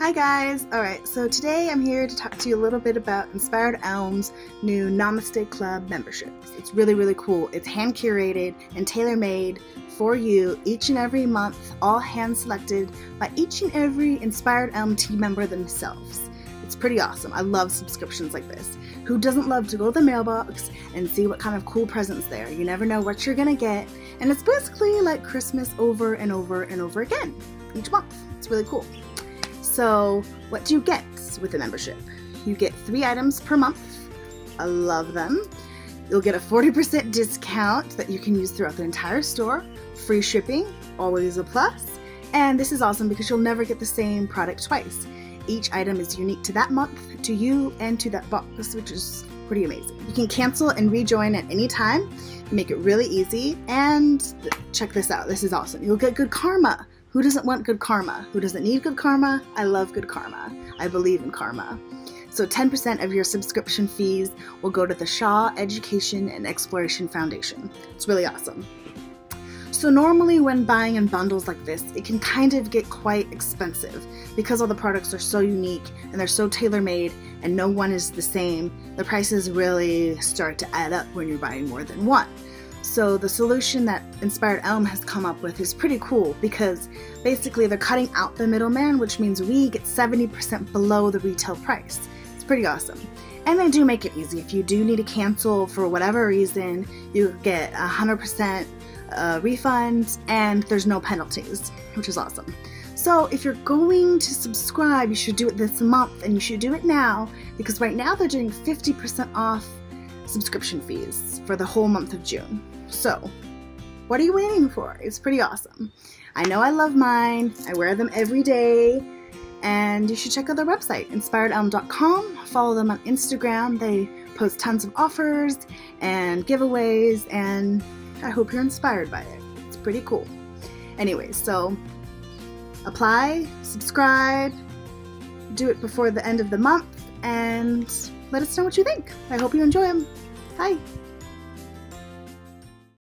Hi guys! Alright, so today I'm here to talk to you a little bit about Inspired Elm's new Namaste Club memberships. It's really, really cool. It's hand curated and tailor made for you each and every month, all hand selected by each and every Inspired Elm team member themselves. It's pretty awesome. I love subscriptions like this. Who doesn't love to go to the mailbox and see what kind of cool presents there? You never know what you're gonna get, and it's basically like Christmas over and over and over again each month. It's really cool. So, what do you get with the membership? You get three items per month. I love them. You'll get a 40% discount that you can use throughout the entire store. Free shipping, always a plus. And this is awesome because you'll never get the same product twice. Each item is unique to that month, to you, and to that box, which is pretty amazing. You can cancel and rejoin at any time, make it really easy, and check this out. This is awesome. You'll get good karma who doesn't want good karma? Who doesn't need good karma? I love good karma. I believe in karma. So 10% of your subscription fees will go to the Shaw Education and Exploration Foundation. It's really awesome. So normally when buying in bundles like this, it can kind of get quite expensive because all the products are so unique and they're so tailor-made and no one is the same. The prices really start to add up when you're buying more than one. So the solution that Inspired Elm has come up with is pretty cool because basically they're cutting out the middleman, which means we get 70% below the retail price. It's pretty awesome. And they do make it easy. If you do need to cancel for whatever reason, you get 100% uh, refund and there's no penalties, which is awesome. So if you're going to subscribe, you should do it this month and you should do it now because right now they're doing 50% off subscription fees for the whole month of June. So, what are you waiting for? It's pretty awesome. I know I love mine. I wear them every day. And you should check out their website, inspiredelm.com. Follow them on Instagram. They post tons of offers and giveaways, and I hope you're inspired by it. It's pretty cool. Anyways, so apply, subscribe, do it before the end of the month, and let us know what you think. I hope you enjoy them. Bye.